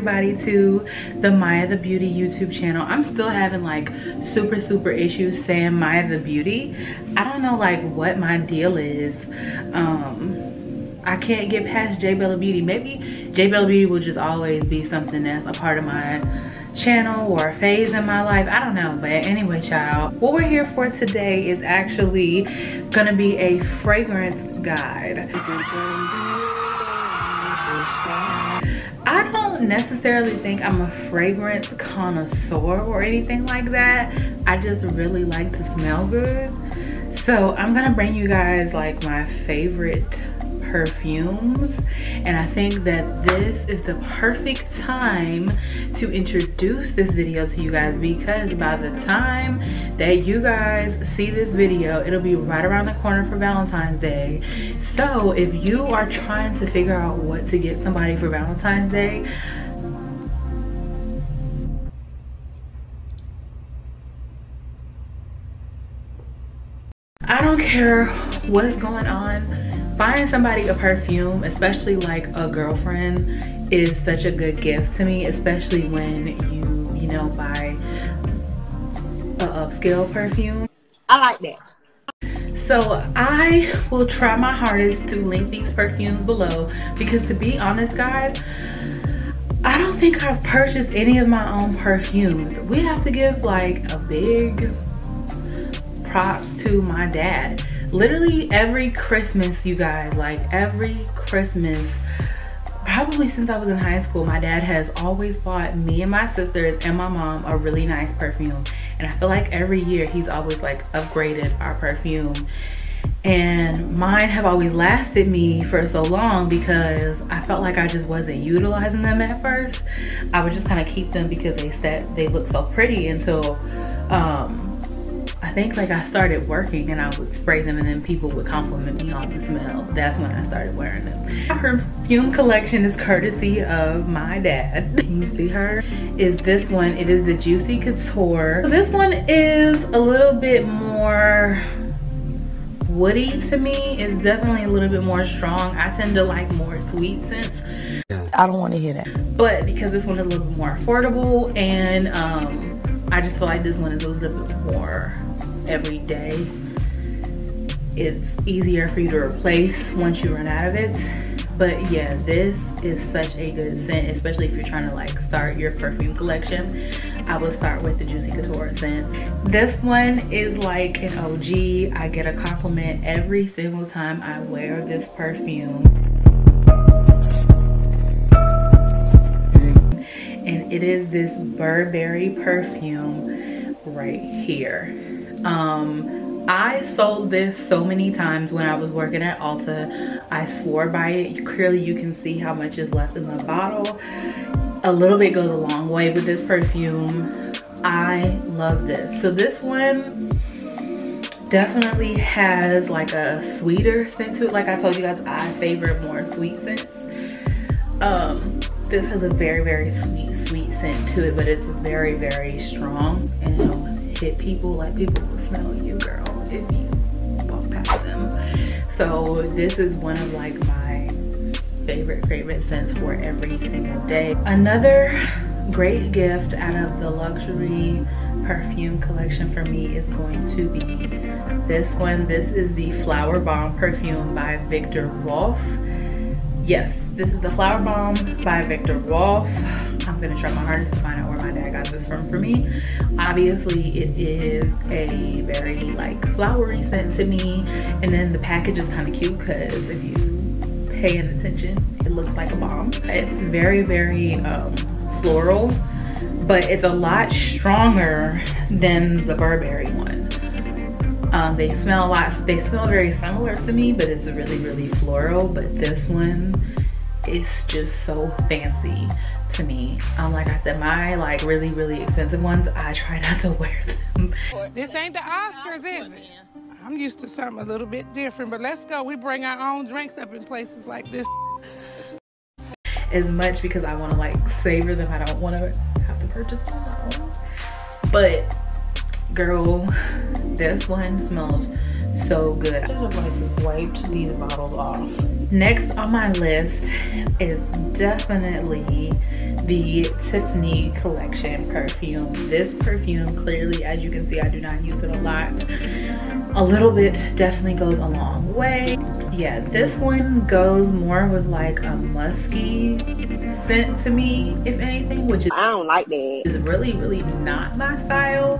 to the Myah the Beauty YouTube channel. I'm still having like super, super issues saying Myah the Beauty. I don't know like what my deal is. Um, I can't get past J Bella Beauty. Maybe J Bella Beauty will just always be something that's a part of my channel or a phase in my life. I don't know, but anyway, child. What we're here for today is actually gonna be a fragrance guide. I don't necessarily think I'm a fragrance connoisseur or anything like that. I just really like to smell good. So I'm gonna bring you guys like my favorite perfumes. And I think that this is the perfect time to introduce this video to you guys because by the time that you guys see this video it'll be right around the corner for Valentine's Day. So if you are trying to figure out what to get somebody for Valentine's Day I don't care what's going on buying somebody a perfume, especially like a girlfriend, is such a good gift to me, especially when you, you know, buy a upscale perfume. I like that. So I will try my hardest to link these perfumes below because to be honest guys, I don't think I've purchased any of my own perfumes. We have to give like a big props to my dad literally every Christmas, you guys, like every Christmas, probably since I was in high school, my dad has always bought me and my sisters and my mom a really nice perfume. And I feel like every year he's always like upgraded our perfume. And mine have always lasted me for so long because I felt like I just wasn't utilizing them at first. I would just kind of keep them because they said they look so pretty until um, I think like I started working and I would spray them and then people would compliment me on the smells. That's when I started wearing them. Her perfume collection is courtesy of my dad. Can you see her? Is this one. It is the Juicy Couture. This one is a little bit more woody to me. It's definitely a little bit more strong. I tend to like more sweet scents. I don't want to hear that. But because this one is a little bit more affordable and um, I just feel like this one is a little bit more every day. It's easier for you to replace once you run out of it. But yeah, this is such a good scent, especially if you're trying to like start your perfume collection. I will start with the Juicy Couture scents. This one is like an OG. I get a compliment every single time I wear this perfume. It is this Burberry perfume right here. Um, I sold this so many times when I was working at Ulta. I swore by it. Clearly you can see how much is left in the bottle. A little bit goes a long way with this perfume. I love this. So this one definitely has like a sweeter scent to it. Like I told you guys, I favor more sweet scents. Um, this has a very, very sweet, sweet scent to it, but it's very, very strong and it hit people like people will smell you girl if you walk past them. So this is one of like my favorite favorite scents for every single day. Another great gift out of the luxury perfume collection for me is going to be this one. This is the Flowerbomb perfume by Viktor Rolf. Yes this is the Flowerbomb by Viktor Rolf i'm gonna try my hardest to find out where my dad got this from. For me obviously it is a very like flowery scent to me. And then the package is kind of cute because if you pay attention it looks like a bomb. It's very very um, floral but it's a lot stronger than the Burberry one. Um, they smell a lot they smell very similar to me but it's really really floral. But this one is just so fancy to me. Um, like I said, my like really, really expensive ones, I try not to wear them. This ain't the Oscars, is it? I'm used to something a little bit different, but let's go. We bring our own drinks up in places like this. As much because I want to like savor them. I don't want to have to purchase them. But girl, this one smells so good. I have like wiped these bottles off. Next on my list is definitely the Tiffany collection perfume. This perfume, clearly, as you can see, I do not use it a lot. A little bit definitely goes a long way. Yeah, this one goes more with like a musky scent to me, if anything, which is I don't like that. Is really, really not my style.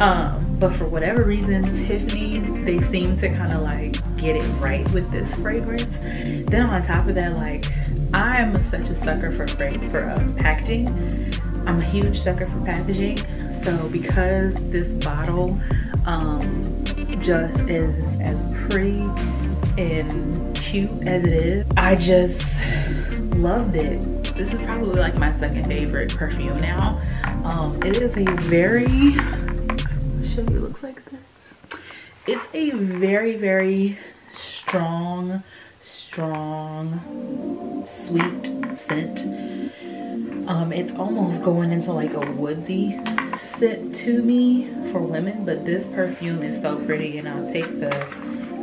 Um, but for whatever reason, Tiffany's, they seem to kind of like get it right with this fragrance. Then on top of that, like I'm such a sucker for for um, packaging. I'm a huge sucker for packaging. So because this bottle um, just is as pretty and cute as it is, I just loved it. This is probably like my second favorite perfume now. Um, it is a very, show you, looks like this. It's a very, very strong, strong, sweet scent. Um, it's almost going into like a woodsy scent to me for women, but this perfume is so pretty and I'll take the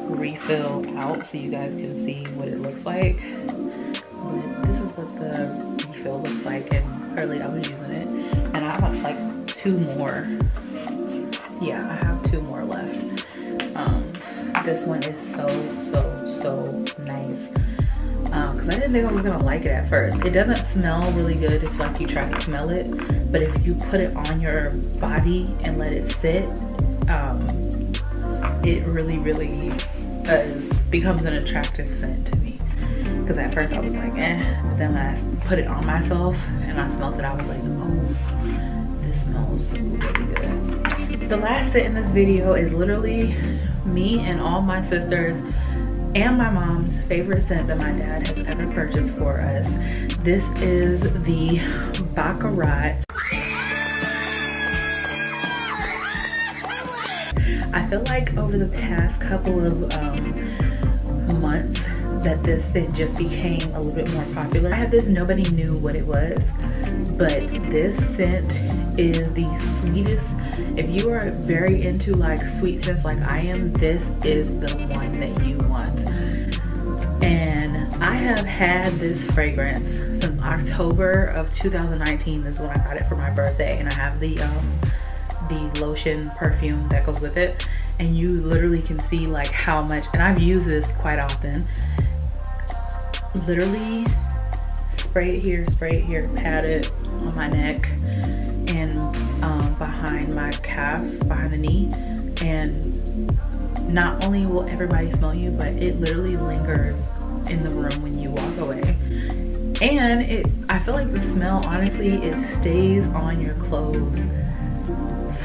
refill out so you guys can see what it looks like. But this is what the refill looks like and early I was using it. And I have like two more. Yeah, I have two more left. Um, this one is so, so, so nice. Because um, I didn't think I was gonna like it at first. It doesn't smell really good if like you try to smell it. But if you put it on your body and let it sit, um, it really, really is, becomes an attractive scent to me. Because at first I was like, eh. But then when I put it on myself and I smelled it, I was like, oh, this smells really good. The last scent in this video is literally me and all my sisters and my mom's favorite scent that my dad has ever purchased for us. This is the Baccarat. I feel like over the past couple of um, months that this scent just became a little bit more popular. I had this, nobody knew what it was, but this scent is the sweetest. If you are very into like sweet scents like I am, this is the one that you want. And I have had this fragrance since October of 2019 This is when I got it for my birthday and I have the um, the lotion perfume that goes with it and you literally can see like how much and I've used this quite often literally spray it here, spray it here, pat it on my neck and um, behind my calves, behind the knee. And not only will everybody smell you, but it literally lingers in the room when you walk away. And it, I feel like the smell, honestly, it stays on your clothes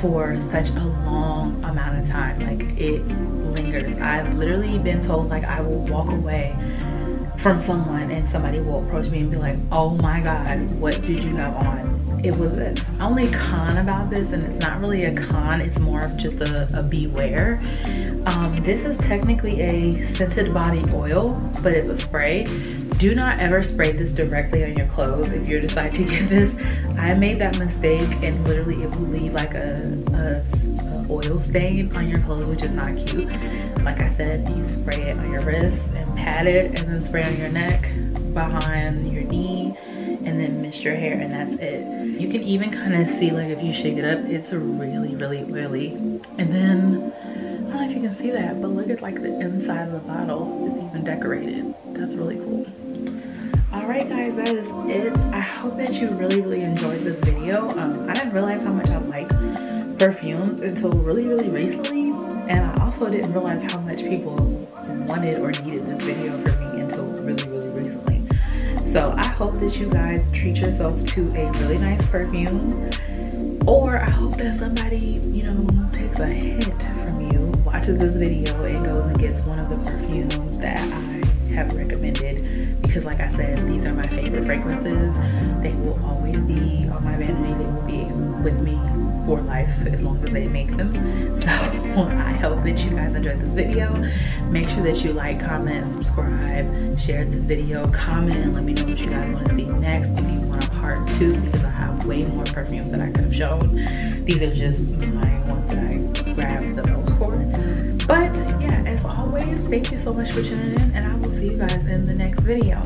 for such a long amount of time. Like it lingers. I've literally been told like I will walk away from someone and somebody will approach me and be like, oh my God, what did you have on? It was this. Only con about this, and it's not really a con, it's more of just a, a beware. Um, this is technically a scented body oil, but it's a spray. Do not ever spray this directly on your clothes if you decide to get this. I made that mistake and literally it will leave like a, a, a oil stain on your clothes, which is not cute. Like I said, you spray it on your wrist and pat it and then spray on your neck, behind your knee, and then mist your hair and that's it. You can even kind of see like if you shake it up, it's really, really oily. And then, I don't know if you can see that, but look at like the inside of the bottle. It's even decorated. That's really cool. All right guys, that is it. I hope that you really, really enjoyed this video. Um, I didn't realize how much I like perfumes until really, really recently. And I also didn't realize how much people wanted or needed this video for So I hope that you guys treat yourself to a really nice perfume. Or I hope that somebody, you know, takes a hint from you, watches this video and goes and gets one of the perfumes that I have recommended. Because like I said, these are my favorite fragrances. They will always be on my vanity. They will be with me for life as long as they make them. So I hope that you guys enjoyed this video. Make sure that you like, comment, subscribe, share this video, comment, and let me know what you guys want to see next. If you want a part two, because I have way more perfumes that I could have shown. These are just my ones that I grabbed the most for. But yeah, as always, thank you so much for tuning in, and I will see you guys in the next video.